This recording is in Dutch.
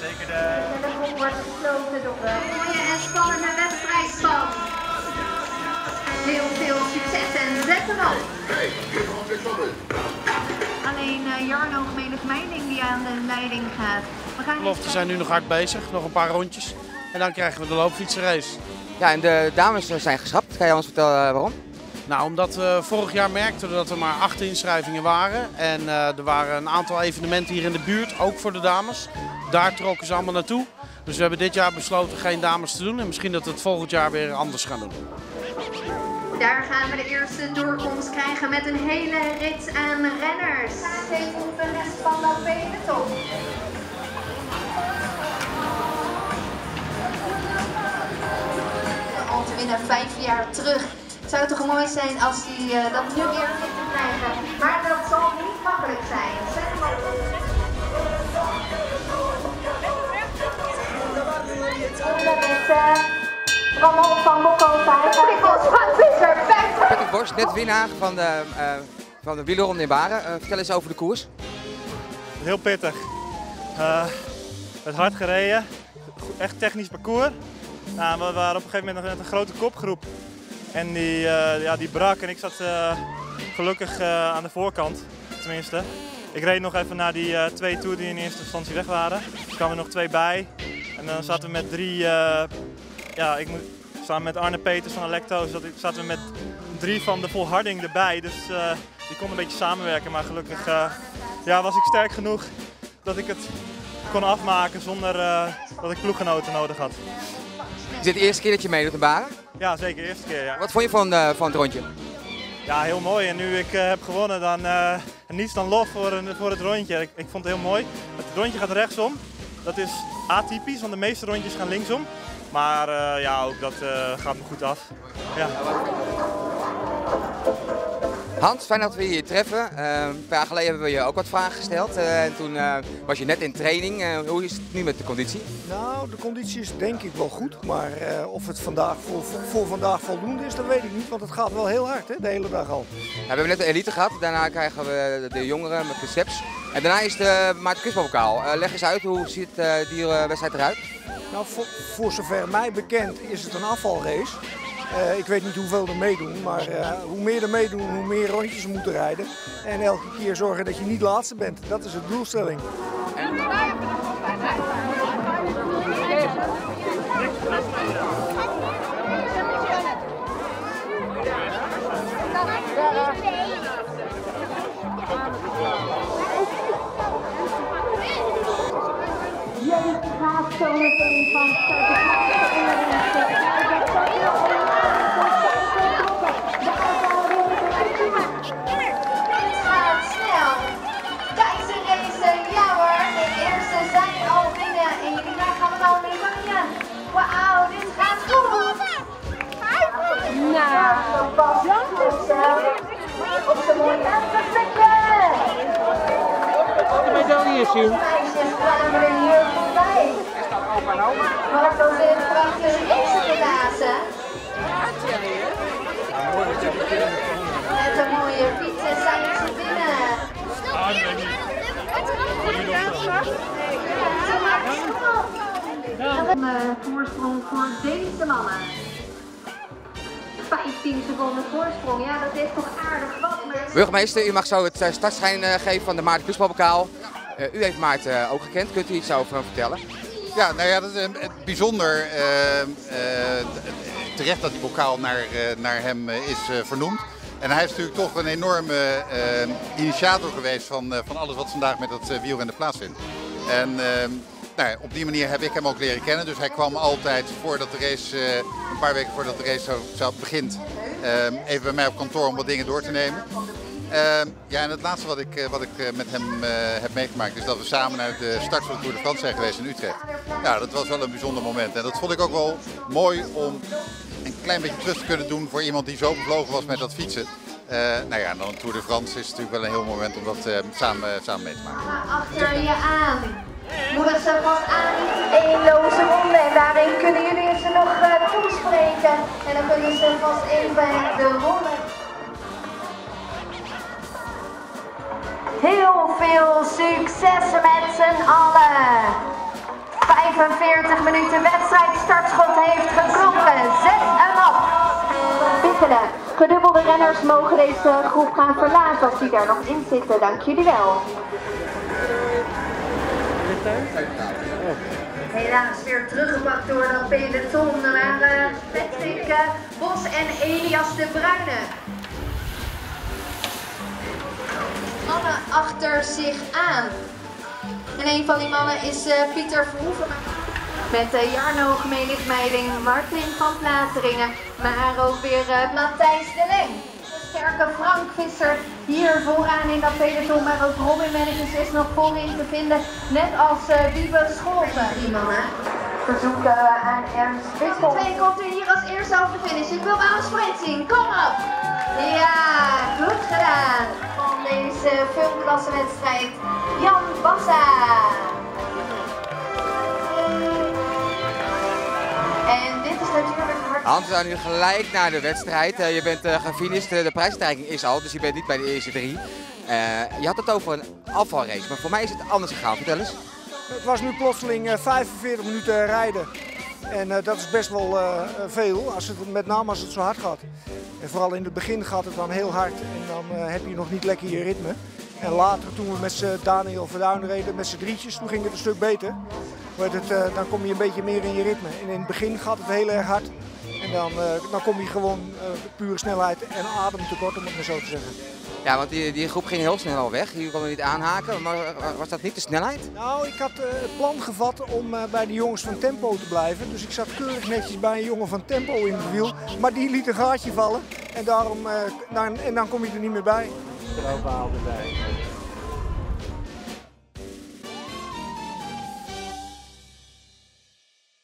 Zeker de... De groep wordt gesloten door een mooie en spannende wedstrijdstand. Heel veel succes en zet hem op. Alleen uh, Jarno Gemene Meiding die aan de leiding gaat. We gaan Klopt, we zijn nu nog hard bezig, nog een paar rondjes. En dan krijgen we de loopfietsenrace. Ja, en de dames zijn geschrapt. Kan je ons vertellen uh, waarom? Nou, omdat we vorig jaar merkten dat er maar acht inschrijvingen waren. En uh, er waren een aantal evenementen hier in de buurt, ook voor de dames. Daar trokken ze allemaal naartoe. Dus we hebben dit jaar besloten geen dames te doen. En misschien dat we het volgend jaar weer anders gaan doen. Daar gaan we de eerste doorkomst krijgen met een hele rit aan renners. Geef op de rest van dat peloton. Al te winnen vijf jaar terug. Het zou toch mooi zijn als hij uh, dat nu weer fit te krijgen. Maar dat zal niet makkelijk zijn. Zet hem op. Met Ramon van Bokko Patrick Bos, Frank Visser, Patrick Bos, net winnaar van de, uh, van de wielerronde in Baren. Uh, vertel eens over de koers. Heel pittig. Uh, het hard gereden, echt technisch parcours. Nou, we waren op een gegeven moment nog net een grote kopgroep. En die, uh, ja, die brak en ik zat uh, gelukkig uh, aan de voorkant, tenminste. Ik reed nog even naar die twee toeren die in eerste instantie weg waren. Er kwamen nog twee bij. En dan zaten we met drie, ja, ik moet, samen met Arne Peters van Electo zaten we met drie van de volharding erbij. Dus die konden een beetje samenwerken. Maar gelukkig ja, was ik sterk genoeg dat ik het kon afmaken zonder dat ik ploeggenoten nodig had. Is dit de eerste keer dat je meedoet in Baren? Ja, zeker de eerste keer. Ja. Wat vond je van, uh, van het rondje? Ja, heel mooi. En nu ik uh, heb gewonnen, dan uh, niets dan lof voor, een, voor het rondje. Ik, ik, vond het heel mooi. Het rondje gaat rechtsom. Dat is atypisch, want de meeste rondjes gaan linksom. Maar ja, ook dat gaat me goed af. Ja. Hans, fijn dat we je hier treffen. Uh, een paar jaar geleden hebben we je ook wat vragen gesteld. Uh, en toen uh, was je net in training. Hoe is het nu met de conditie? Nou, de conditie is denk ik wel goed. Maar of het vandaag voor, voor, vandaag voldoende is, dat weet ik niet. Want het gaat wel heel hard, hè, de hele dag al. Ja, we hebben net de elite gehad. Daarna krijgen we de jongeren met de steps. En daarna is de Maarten Kusbokaal. leg eens uit, hoe ziet die wedstrijd eruit? Nou, voor, voor zover mij bekend is het een afvalrace. Uh, ik weet niet hoeveel er meedoen, maar uh, hoe meer er meedoen, hoe meer rondjes moeten rijden. En elke keer zorgen dat je niet laatste bent. Dat is de doelstelling. Medailles zien. Meisjes kwamen er hier voorbij. Marco zit prachtig race te blazen. Met een mooie fietsen zijn ze binnen. Een uh, voorsprong voor deze mannen. 15 seconden voorsprong, ja dat is toch aardig wat. Maar... Burgemeester, u mag zo het startschijn uh, geven van de Maarten Kusbalbokaal. Uh, u heeft Maarten ook gekend, kunt u iets over hem vertellen? Ja, nou ja, dat is bijzonder terecht dat die bokaal naar, naar hem is vernoemd. En hij is natuurlijk toch een enorme initiator geweest van, van alles wat vandaag met het wielrennen plaatsvindt. En nou, op die manier heb ik hem ook leren kennen. Dus hij kwam altijd voordat de race, een paar weken voordat de race zou, zou begint, uh, even bij mij op kantoor om wat dingen door te nemen. Uh, ja, en het laatste wat ik, wat ik met hem heb meegemaakt is dat we samen naar de start van de Tour de France zijn geweest in Utrecht. Ja, dat was wel een bijzonder moment. En dat vond ik ook wel mooi om een klein beetje terug te kunnen doen voor iemand die zo bevlogen was met dat fietsen. Uh, nou ja, dan Tour de France is natuurlijk wel een heel moment om dat uh, samen, samen mee te maken. Achter je aan. Moedig ze vast aan, één loze ronde. En daarin kunnen jullie ze nog toespreken. En dan kunnen ze vast even de ronde. Heel veel succes met z'n allen. 45 minuten wedstrijd, startschot heeft geklonken. Zet hem op. Bittelen. Gedubbelde renners mogen deze groep gaan verlaten als die daar nog in zitten. Dank jullie wel. Helaas weer teruggepakt door dat peloton naar uh, Patrick eh, Bos en Elias de Bruyne. Mannen achter zich aan. En een van die mannen is uh, Pieter Verhoeven. Met de Jarno Gemelik Martin van Plateringen, maar ook weer uh, Matthijs de Leng. De sterke Frank Visser hier vooraan in dat peloton, maar ook Robin Mannekes is nog voorin te vinden. Net als uh, Wiebe Scholten. Die mannen verzoeken aan Ernst Wittel. Twee komt er hier als eerste over de finish. Ik wil wel een sprint zien. Kom op! Ja, goed gedaan deze filmklassenwedstrijd. Jan Bassa. En dit is natuurlijk hard. Hans, we gaan nu gelijk naar de wedstrijd. Uh, je bent uh, gefinished, de prijsstijging is al, dus je bent niet bij de eerste drie. Uh, je had het over een afvalrace, maar voor mij is het anders gegaan. Vertel eens. Het was nu plotseling 45 minuten rijden. En uh, dat is best wel uh, veel, als het, met name als het zo hard gaat. En vooral in het begin gaat het dan heel hard en dan uh, heb je nog niet lekker je ritme. En later toen we met Daniel Verduin reden, met z'n drietjes, toen ging het een stuk beter. Het, dan kom je een beetje meer in je ritme. En in het begin gaat het heel erg hard. En dan, dan kom je gewoon pure snelheid en ademtekort, om het maar zo te zeggen. Ja, want die, die groep ging heel snel al weg. Jullie konden niet aanhaken. Maar was dat niet de snelheid? Nou, ik had uh, het plan gevat om uh, bij de jongens van Tempo te blijven. Dus ik zat keurig netjes bij een jongen van Tempo in het wiel. Maar die liet een gaatje vallen. En, daarom, uh, dan, en dan kom je er niet meer bij. Er ook bij.